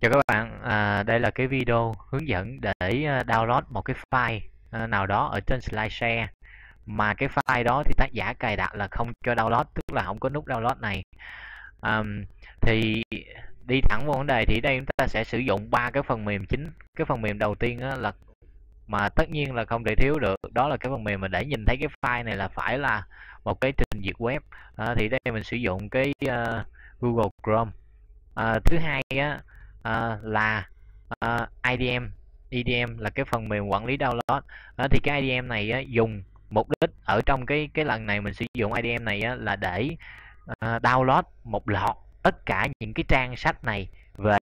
Chào các bạn, à, đây là cái video hướng dẫn để à, download một cái file à, nào đó ở trên SlideShare mà cái file đó thì tác giả cài đặt là không cho download, tức là không có nút download này. À, thì đi thẳng vào vấn đề thì đây chúng ta sẽ sử dụng ba cái phần mềm chính. Cái phần mềm đầu tiên là mà tất nhiên là không thể thiếu được, đó là cái phần mềm mà để nhìn thấy cái file này là phải là một cái trình duyệt web. À, thì đây mình sử dụng cái uh, Google Chrome. À, thứ hai á uh, là ờ, uh, IDM IDM là cái phần mềm quản lý download. Uh, thì cái IDM này uh, dùng mục đích ở trong cái cái lần này mình sử dụng IDM này uh, là để uh, download một loạt tất cả những cái trang sách này về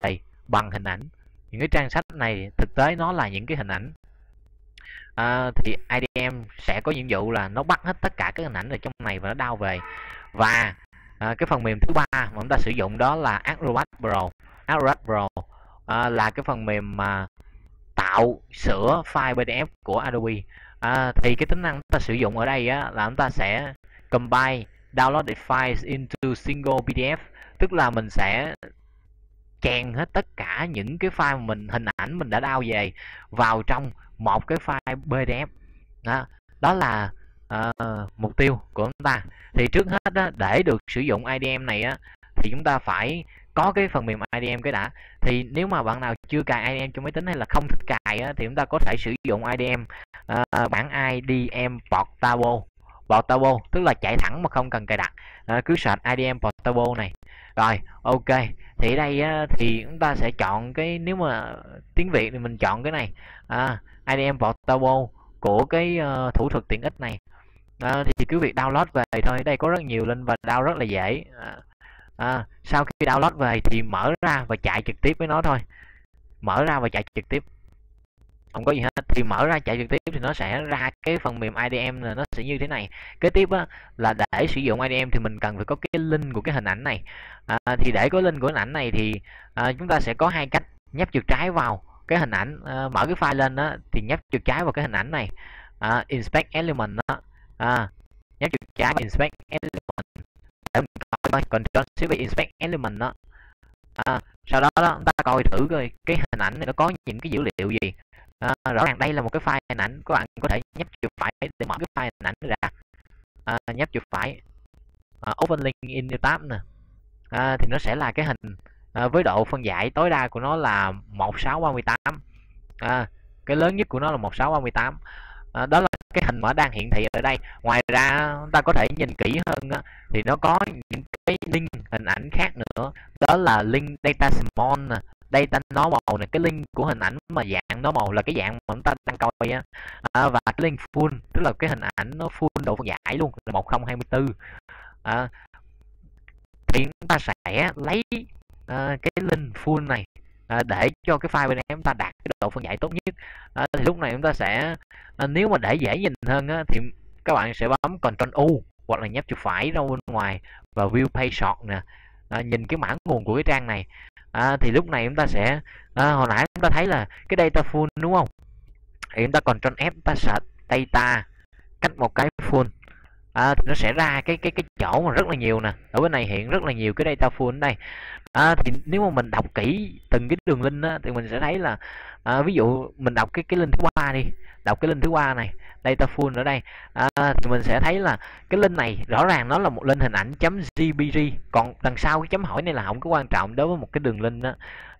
bằng hình ảnh. Những cái trang sách này thực tế nó là những cái hình ảnh. À, thì IDM sẽ có nhiệm vụ là nó bắt hết tất cả các hình ảnh ở trong này và nó đao về. Và à, cái phần mềm thứ ba mà chúng ta sử dụng đó là Acrobat Pro. Outrush Pro à, là cái phần mềm mà tạo sửa file PDF của Adobe. À, thì cái tính năng chúng ta sử dụng ở đây á, là chúng ta sẽ combine download the files into single PDF tức là mình sẽ chèn hết tất cả những cái file mình hình ảnh mình đã download về vào trong một cái file PDF đó, đó là uh, mục tiêu của chúng ta. Thì trước hết á, để được sử dụng IDM này á, thì chúng ta phải có cái phần mềm IDM cái đã. Thì nếu mà bạn nào chưa cài IDM cho máy tính hay là không thích cài á, thì chúng ta có thể sử dụng IDM uh, ờ, bản IDM Portable. Portable tức là chạy thẳng mà không cần cài đặt. Uh, cứ search IDM Portable này. Rồi ok. Thì ở đây á, thì chúng ta sẽ chọn cái nếu mà tiếng Việt thì mình chọn cái này. À, uh, IDM Portable của cái uh, thủ thuật tiện ích này. Uh, thì cứ việc download về thôi. Đây có rất nhiều link và download rất là dễ. Uh, à, sau khi download về thì mở ra và chạy trực tiếp với nó thôi. Mở ra và chạy trực tiếp. Không có gì hết. Thì mở ra chạy trực tiếp thì nó sẽ ra cái phần mềm IDM là nó sẽ như thế này. Kế tiếp á, là để sử dụng IDM thì mình cần phải có cái link của cái hình ảnh này. À, thì để có link của hình ảnh này thì à, chúng ta sẽ có hai cách nhấp chuột trái vào cái hình ảnh à, mở cái file lên á, thì nhấp chuột trái vào cái hình ảnh này. À, inspect element đó à, nhấp chuột trái inspect element mình coi coi còn cho sẽ bị inspect element đó. À, sau đó, đó ta coi thử coi cái hình ảnh này nó có những cái dữ liệu gì. À, rõ ràng đây là một cái file hình ảnh các bạn có thể nhấp chuột phải để mở cái file hình ảnh ra. À, nhấp chuột phải. À, open link in new tab nè. À, thì nó sẽ là cái hình à, với độ phân giải tối đa của nó là 1638 à, cái lớn nhất của nó là 1638 à, đó là cái hình mà đang hiển thị ở đây. Ngoài ra ta có thể nhìn kỹ hơn á, thì nó có những cái link hình ảnh khác nữa. Đó là link data small nè data normal này cái link của hình ảnh mà dạng normal là cái dạng mà chúng ta đang coi á. À, và cái link full tức là cái hình ảnh nó full độ phân giải luôn là 1024 à, thì chúng ta sẽ lấy à, cái link full này à, để cho cái file bên em chúng ta đạt cái độ phân giải tốt nhất. À, thì lúc này chúng ta sẽ à, nếu mà để dễ nhìn hơn á, thì các bạn sẽ bấm Ctrl U hoặc là nhấp chuột phải ra bên ngoài và view page sort nè. À, nhìn cái mã nguồn của cái trang này. À, thì lúc này chúng ta sẽ à, hồi nãy chúng ta thấy là cái data full đúng không? Thì chúng ta còn Ctrl F chúng ta search data cách một cái full à, thì nó sẽ ra cái cái cái chỗ mà rất là nhiều nè. Ở bên này hiện rất là nhiều cái data full ở đây. À, thì nếu mà mình đọc kỹ từng cái đường link á, thì mình sẽ thấy là à, ví dụ mình đọc cái cái link thứ ba đi đọc cái link thứ ba này data full ở đây. À, thì mình sẽ thấy là cái link này rõ ràng nó là một link hình ảnh chấm jpg còn đằng sau cái chấm hỏi này là không có quan trọng đối với một cái đường link đó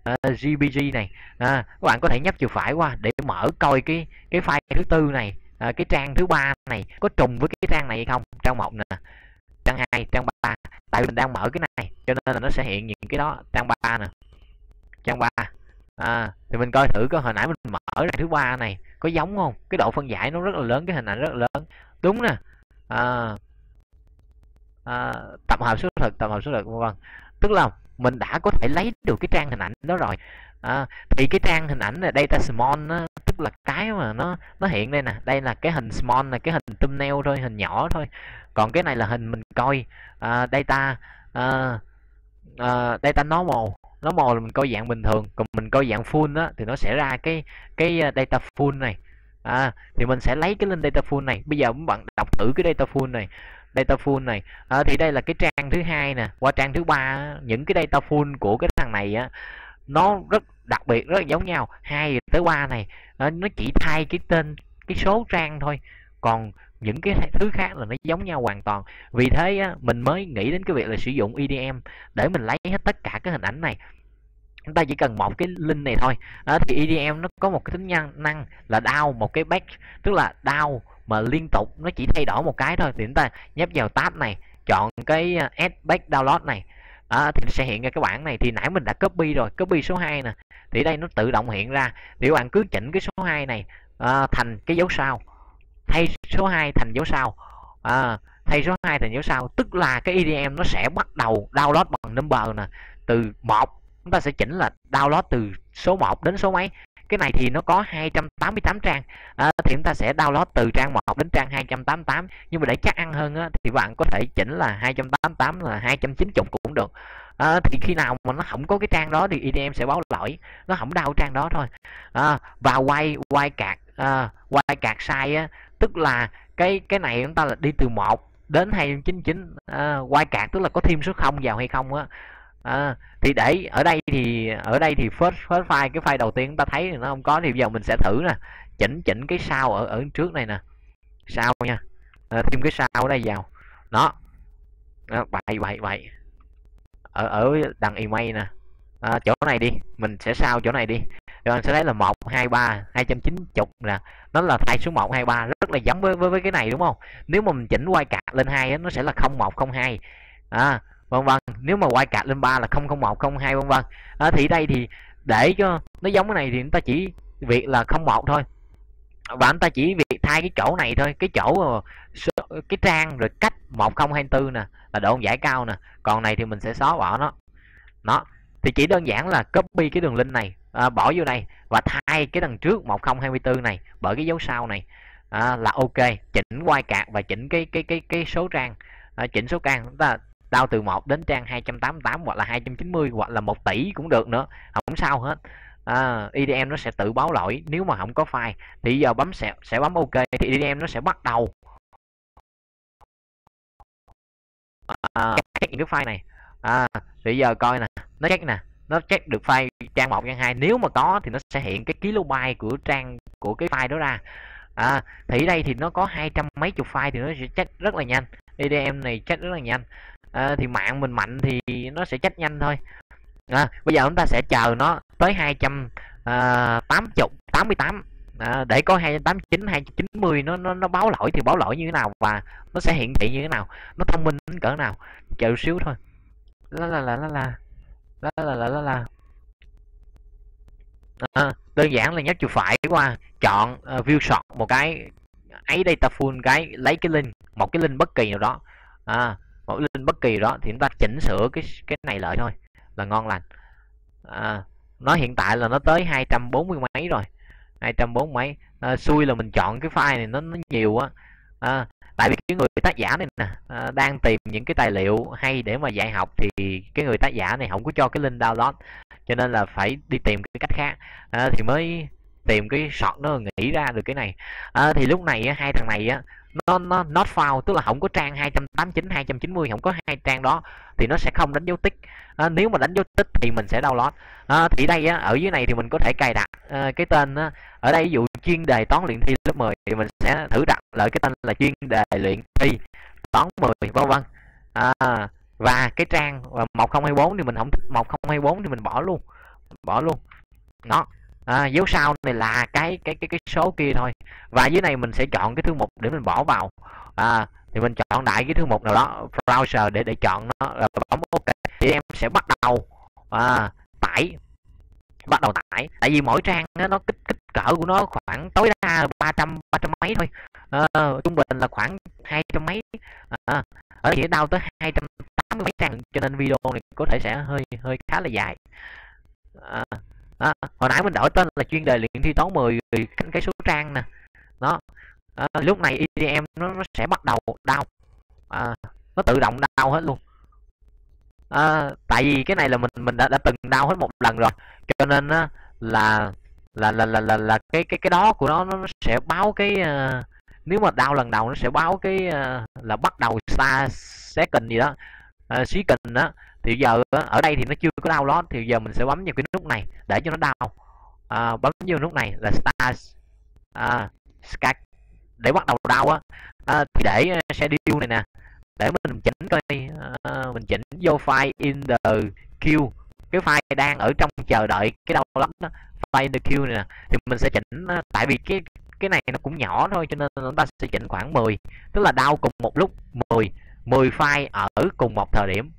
uh, jpg này. À, các bạn có thể nhấp chuột phải qua để mở coi cái cái file thứ tư này à, cái trang thứ ba này có trùng với cái trang này hay không? Trang một nè trang hai trang ba. Tại vì mình đang mở cái này cho nên là nó sẽ hiện những cái đó. Trang ba nè trang ba. À, thì mình coi thử có hồi nãy mình mở trang thứ ba này có giống không? Cái độ phân giải nó rất là lớn cái hình ảnh rất là lớn. Đúng nè. À, à, tập hợp số thực tập hợp số thực vân tức là mình đã có thể lấy được cái trang hình ảnh đó rồi. À, thì cái trang hình ảnh là data small tức là cái mà nó nó hiện đây nè. Đây là cái hình small là cái hình thumbnail thôi hình nhỏ thôi. Còn cái này là hình mình coi uh, data uh, uh, data normal. Normal là mình coi dạng bình thường còn mình coi dạng full á thì nó sẽ ra cái cái data full này. À, thì mình sẽ lấy cái lên data full này. Bây giờ các bạn đọc thử cái data full này data full này. À, thì đây là cái trang thứ hai nè. Qua trang thứ ba những cái data full của cái thằng này á nó rất đặc biệt rất là giống nhau. Hai tới ba này nó chỉ thay cái tên cái số trang thôi. Còn những cái thứ khác là nó giống nhau hoàn toàn. Vì thế á, mình mới nghĩ đến cái việc là sử dụng EDM để mình lấy hết tất cả cái hình ảnh này. Chúng ta chỉ cần một cái link này thôi. Đó thì EDM nó có một cái tính năng năng là đau một cái batch tức là đau mà liên tục nó chỉ thay đổi một cái thôi. Thì chúng ta nhấp vào tab này chọn cái à, add back download này à, thì nó sẽ hiện ra cái bảng này. Thì nãy mình đã copy rồi copy số 2 nè. Thì đây nó tự động hiện ra. Thì các bạn cứ chỉnh cái số 2 này à, thành cái dấu sao. Thay số 2 thành dấu sao. À, thay số 2 thành dấu sao. Tức là cái EDM nó sẽ bắt đầu download bằng number nè. Từ 1 chúng ta sẽ chỉnh là download từ số 1 đến số mấy? Cái này thì nó có 288 trang. À, thì chúng ta sẽ download từ trang 1 đến trang 288 nhưng mà để chắc ăn hơn á, thì bạn có thể chỉnh là 288 là 290 cũng được. À, thì khi nào mà nó không có cái trang đó thì EDM sẽ báo lỗi. Nó không đau trang đó thôi. À, và quay quay cạc à, quay cạc sai á tức là cái cái này chúng ta là đi từ 1 đến 299 à, quay cạc tức là có thêm số 0 vào hay không á à, thì để ở đây thì ở đây thì first first file cái file đầu tiên chúng ta thấy thì nó không có thì bây giờ mình sẽ thử nè. Chỉnh chỉnh cái sao ở ở trước này nè. Sao nha. À, thêm cái sao ở đây vào. Nó vậy vậy vậy. Ở ở đằng email nè. À, chỗ này đi. Mình sẽ sao chỗ này đi. Rồi mình sẽ thấy là một hai ba hai trăm chín chục nè. Nó là thay số một hai ba. Rất là giống với, với với cái này đúng không? Nếu mà mình chỉnh quay cạc lên hai nó sẽ là không một không hai. À vân vân nếu mà quay cạc lên ba là không không một không hai vân vân. À, thì đây thì để cho nó giống cái này thì chúng ta chỉ việc là không một thôi. Và anh ta chỉ việc thay cái chỗ này thôi cái chỗ ờ, cái trang rồi cách 1024 nè là độ giải cao nè. Còn này thì mình sẽ xóa bỏ nó. Nó thì chỉ đơn giản là copy cái đường link này à, bỏ vô đây và thay cái đằng trước 1024 này bởi cái dấu sau này. À, là ok chỉnh quay cạc và chỉnh cái cái cái cái số trang. À, chỉnh số trang chúng ta đau từ 1 đến trang 288 hoặc là 290 hoặc là 1 tỷ cũng được nữa không sao hết. À, EDM nó sẽ tự báo lỗi nếu mà không có file thì giờ bấm sẽ sẽ bấm ok thì EDM nó sẽ bắt đầu. À, check những cái file này. À, bây giờ coi nè nó check nè nó check được file trang 1 trang 2 nếu mà có thì nó sẽ hiện cái kilobyte của trang của cái file đó ra. À, thì đây thì nó có hai trăm mấy chục file thì nó sẽ check rất là nhanh EDM này check rất là nhanh à, thì mạng mình mạnh thì nó sẽ chết nhanh thôi. À, bây giờ chúng ta sẽ chờ nó tới 280 88 à, để có 289 290 nó nó nó báo lỗi thì báo lỗi như thế nào và nó sẽ hiển thị như thế nào nó thông minh đến cỡ nào chờ xíu thôi. Là là là là là là là là là là à, đơn giản là nhấp chuột phải qua chọn uh, view shot một cái ấy data full cái lấy cái link một cái link bất kỳ nào đó. À, một link bất kỳ đó thì chúng ta chỉnh sửa cái cái này lại thôi là ngon lành. À, nó hiện tại là nó tới 240 mấy rồi 240 mấy. À, xui là mình chọn cái file này nó, nó nhiều á à, tại vì cái người tác giả này nè à, đang tìm những cái tài liệu hay để mà dạy học thì cái người tác giả này không có cho cái link download cho nên là phải đi tìm cái cách khác. À, thì mới tìm cái sọt nó nghĩ ra được cái này. À, thì lúc này hai thằng này á nó nó not found tức là không có trang 289 290 không có hai trang đó thì nó sẽ không đánh dấu tích. À, nếu mà đánh dấu tích thì mình sẽ download. À, thì đây á, ở dưới này thì mình có thể cài đặt à, cái tên á, ở đây ví dụ chuyên đề toán luyện thi lớp 10 thì mình sẽ thử đặt lại cái tên là chuyên đề luyện thi toán 10 vân vân. À, và cái trang 1024 thì mình không thích 1024 thì mình bỏ luôn bỏ luôn. Nó à, dấu sau này là cái cái cái cái số kia thôi. Và dưới này mình sẽ chọn cái thư mục để mình bỏ vào. À, thì mình chọn đại cái thư mục nào đó browser để để chọn nó. Rồi bấm ok thì em sẽ bắt đầu. À, tải. Bắt đầu tải. Tại vì mỗi trang nó, nó kích kích cỡ của nó khoảng tối đa ba trăm ba trăm mấy thôi. À, trung bình là khoảng hai trăm mấy. À, ở đây đau tới hai trăm tám mươi mấy trang. Cho nên video này có thể sẽ hơi hơi khá là dài. À, đó. hồi nãy mình đổi tên là chuyên đề luyện thi toán 10 cái số trang nè. Đó à, lúc này EDM nó, nó sẽ bắt đầu đau. À, nó tự động đau hết luôn. À, tại vì cái này là mình mình đã, đã từng đau hết một lần rồi. Cho nên á, là là là là là, là cái cái cái đó của nó nó sẽ báo cái uh, nếu mà đau lần đầu nó sẽ báo cái uh, là bắt đầu start second gì đó. Uh, second đó thì giờ ở đây thì nó chưa có download thì giờ mình sẽ bấm vào cái nút này để cho nó đau à, bấm vào nút này là start à, scat để bắt đầu đau á. À, thì để à, sẽ schedule này nè. Để mình chỉnh coi à, mình chỉnh vô file in the queue. Cái file đang ở trong chờ đợi cái đau lắm đó file in the queue này nè. Thì mình sẽ chỉnh à, tại vì cái cái này nó cũng nhỏ thôi cho nên chúng ta sẽ chỉnh khoảng 10 tức là đau cùng một lúc 10 10 file ở cùng một thời điểm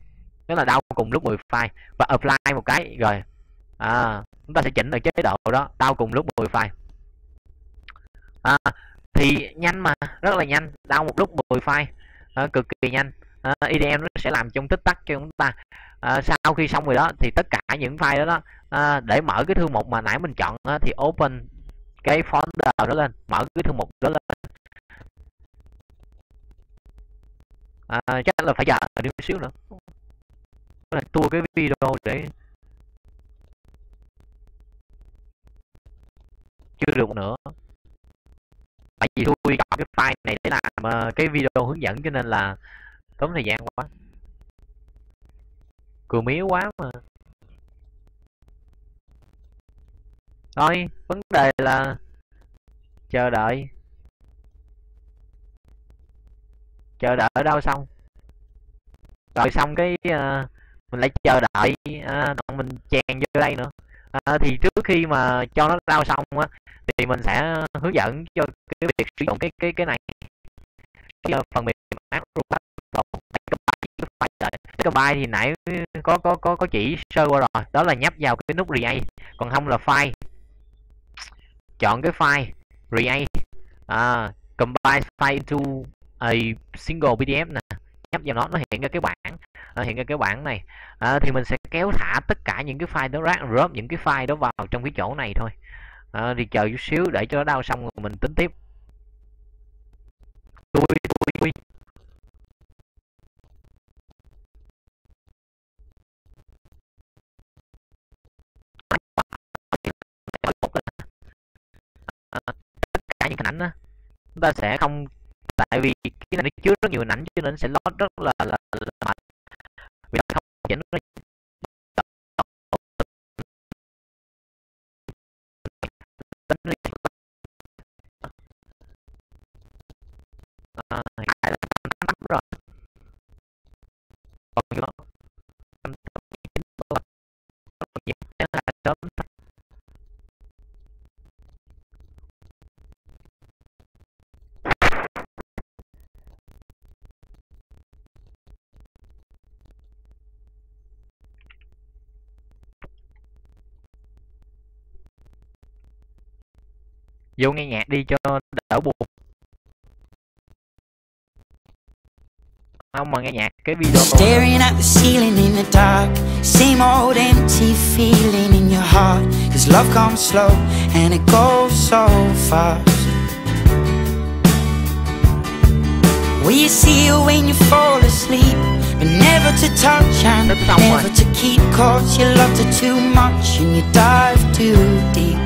tức là đau cùng lúc 10 file và apply một cái rồi à, chúng ta sẽ chỉnh ở chế độ đó đau cùng lúc 10 file à, thì nhanh mà rất là nhanh đau một lúc 10 file à, cực kỳ nhanh. À, IDM nó sẽ làm trong tích tắc cho chúng ta. À, sau khi xong rồi đó thì tất cả những file đó, đó à, để mở cái thư mục mà nãy mình chọn đó, thì open cái folder đó lên mở cái thư mục đó lên. À, chắc là phải chờ đi một xíu nữa tua cái video để chưa được nữa. Tại vì tôi chọn cái file này để làm ờ, cái video hướng dẫn cho nên là tốn thời gian quá. Cười miếu quá mà. Thôi vấn đề là chờ đợi. Chờ đợi ở đâu xong? Rồi xong cái uh, mình lại chờ đợi uh, mình chèn vô đây nữa. À, thì trước khi mà cho nó đau xong á thì mình sẽ hướng dẫn cho cái việc sử dụng cái cái cái này. Giờ à, phần mềm cái bài thì nãy có có có có chỉ sơ qua rồi đó là nhấp vào cái nút create còn không là file. Chọn cái file create à, combine file into a single pdf nè nhấp vào nó nó hiện ra cái bảng à, hiện ra cái bảng này. À, thì mình sẽ kéo thả tất cả những cái file đó rác rớp những cái file đó vào trong cái chỗ này thôi. À, thì chờ chút xíu để cho nó đau xong rồi mình tính tiếp. Tôi tôi tôi tất cả những hình ảnh đó chúng ta sẽ không tại vì cái này nó chứa rất nhiều hình ảnh cho nên sẽ lót rất là là, là vì không chỉnh nó vô nghe nhạc đi cho đỡ buồn. Không mà nghe nhạc cái video Staring at the ceiling in the dark. Same old empty feeling in your heart. Cause love comes slow and it goes so fast. You see you when you fall asleep But never to touch and never to keep Cause you loved her too much and you dive too deep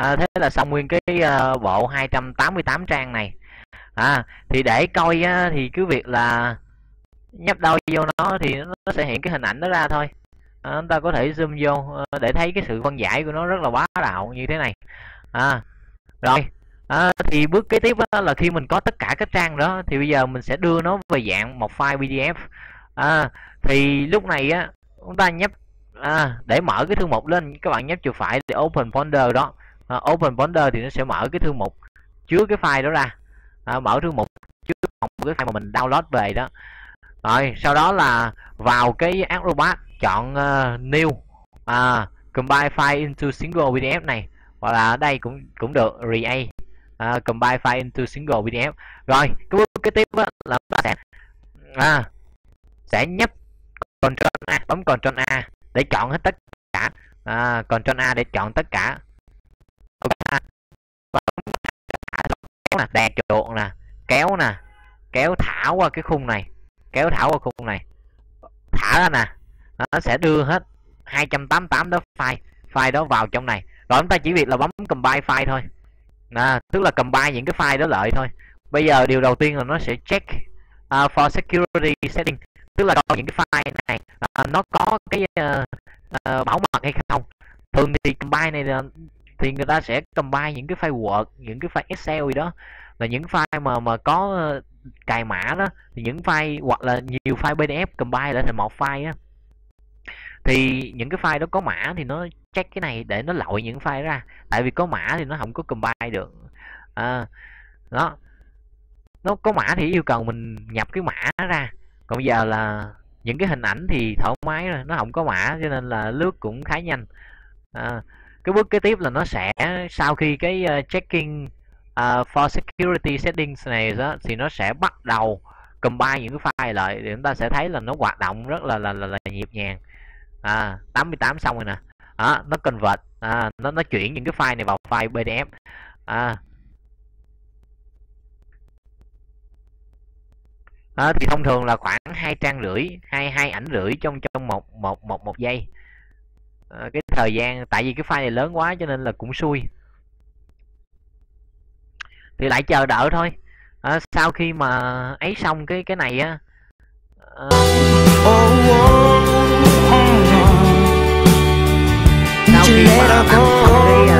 à, thế là xong nguyên cái uh, bộ 288 trang này. À thì để coi á, thì cứ việc là nhấp đôi vô nó thì nó sẽ hiện cái hình ảnh đó ra thôi. À, chúng ta có thể zoom vô uh, để thấy cái sự phân giải của nó rất là bá đạo như thế này. À rồi. À, thì bước kế tiếp đó là khi mình có tất cả các trang đó thì bây giờ mình sẽ đưa nó về dạng một file pdf à, thì lúc này á chúng ta nhấp à, để mở cái thư mục lên các bạn nhấp chuột phải để open folder đó à, open folder thì nó sẽ mở cái thư mục chứa cái file đó ra. À, mở thư mục chứa cái file mà mình download về đó. Rồi sau đó là vào cái Acrobat chọn uh, new. À, combine file into single pdf này. Hoặc là ở đây cũng cũng được rea. Uh, combine file into single pdf. Rồi cái bước kế tiếp là ta sẽ à, sẽ nhấp Ctrl A bấm Ctrl A để chọn hết tất cả. À, Ctrl A để chọn tất cả. Ờ, kéo nè đè chuột nè kéo nè kéo thả qua cái khung này kéo thả qua khung này. Thả ra nè nó sẽ đưa hết 288 đó file file đó vào trong này. Rồi chúng ta chỉ việc là bấm combine file thôi. À, tức là combine những cái file đó lại thôi. Bây giờ điều đầu tiên là nó sẽ check uh, for security setting. Tức là coi những cái file này uh, nó có cái uh, uh, bảo mật hay không. Thường thì combine này uh, thì người ta sẽ combine những cái file Word những cái file Excel gì đó. Là những file mà mà có ờ, cài mã đó thì những file hoặc là nhiều file PDF combine lại thành một file á. Thì những cái file đó có mã thì nó check cái này để nó lội những file ra. Tại vì có mã thì nó không có combine được. À, đó. Nó có mã thì yêu cầu mình nhập cái mã ra. Còn giờ là những cái hình ảnh thì thoải mái rồi nó không có mã cho nên là lướt cũng khá nhanh. À, cái bước kế tiếp là nó sẽ sau khi cái uh, checking uh, for security settings này đó thì nó sẽ bắt đầu combine những cái file lại thì chúng ta sẽ thấy là nó hoạt động rất là là, là, là nhịp nhàng. À 88 xong rồi nè. Đó, nó convert à, nó nó chuyển những cái file này vào file PDF à, à, thì thông thường là khoảng hai trang rưỡi hai hai ảnh rưỡi trong trong một một một một giây à, cái thời gian tại vì cái file này lớn quá cho nên là cũng xui. Thì lại chờ đợi thôi. À, sau khi mà ấy xong cái cái này á à, sau khi mà làm xong cái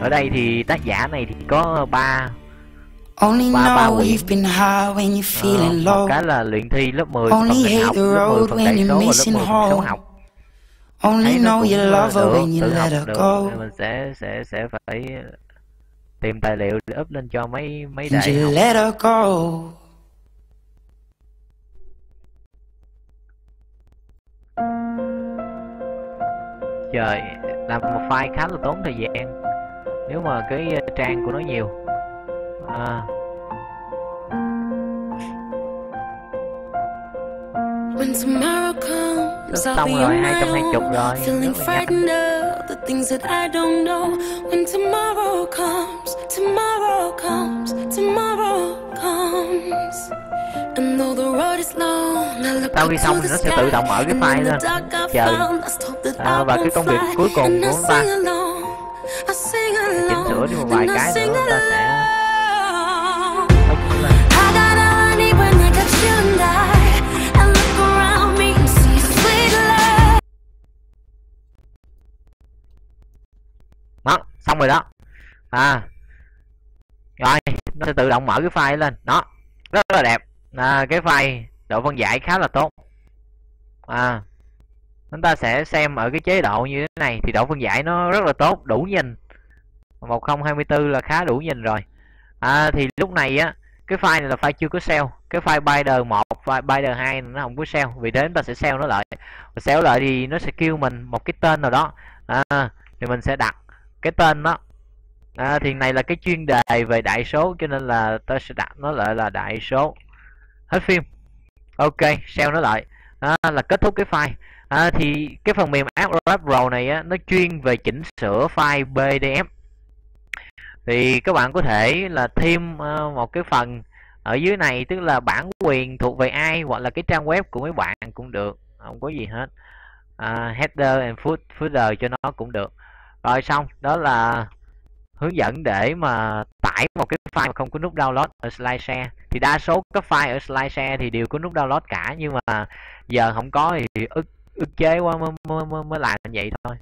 10. ở đây thì tác giả này thì có ba Only Ba- ba quyển. ờ, một cái là luyện thi lớp 10 Only phần đại học lớp 10 road phần đại số và lớp missing 10 phần số học Only thấy nó cũng ờ, được tự học được. Nên mình sẽ sẽ sẽ phải tìm tài liệu để up lên cho mấy mấy đại học let her go. trời làm một file khá là tốn thời gian nếu mà cái ờ, trang của nó nhiều à, I'll xong rồi on my 220 own, rồi rất the things that I don't know. When tomorrow comes, tomorrow comes, tomorrow comes. And though the road is long, I look Sau khi xong thì nó sẽ tự động mở cái file lên. Chờ. À, và cái công việc cuối cùng của chúng ta đi một vài cái nữa ta sẽ đó xong rồi đó. À rồi nó sẽ tự động mở cái file lên. Đó rất là đẹp. À, cái file độ phân giải khá là tốt. À chúng ta sẽ xem ở cái chế độ như thế này thì độ phân giải nó rất là tốt đủ nhìn 1024 là khá đủ nhìn rồi. À, thì lúc này á cái file này là file chưa có sell cái file binder 1 file binder 2 nó không có sell vì thế chúng ta sẽ sell nó lại. Và sell lại thì nó sẽ kêu mình một cái tên nào đó. À, thì mình sẽ đặt cái tên đó. À, thì này là cái chuyên đề về đại số cho nên là ta sẽ đặt nó lại là đại số. Hết phim. Ok sell nó lại. À, là kết thúc cái file. À, thì cái phần mềm AppWrap Pro này á, nó chuyên về chỉnh sửa file PDF thì các bạn có thể là thêm uh, một cái phần ở dưới này tức là bản quyền thuộc về ai hoặc là cái trang web của mấy bạn cũng được không có gì hết. À, header and foot footer cho nó cũng được. Rồi xong đó là hướng dẫn để mà tải một cái file mà không có nút download ở SlideShare. Thì đa số các file ở SlideShare thì đều có nút download cả nhưng mà giờ không có thì ức ức chế quá mới, mới, mới làm vậy thôi.